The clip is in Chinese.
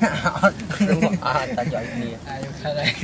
啊，十五啊，三角。哎，再来。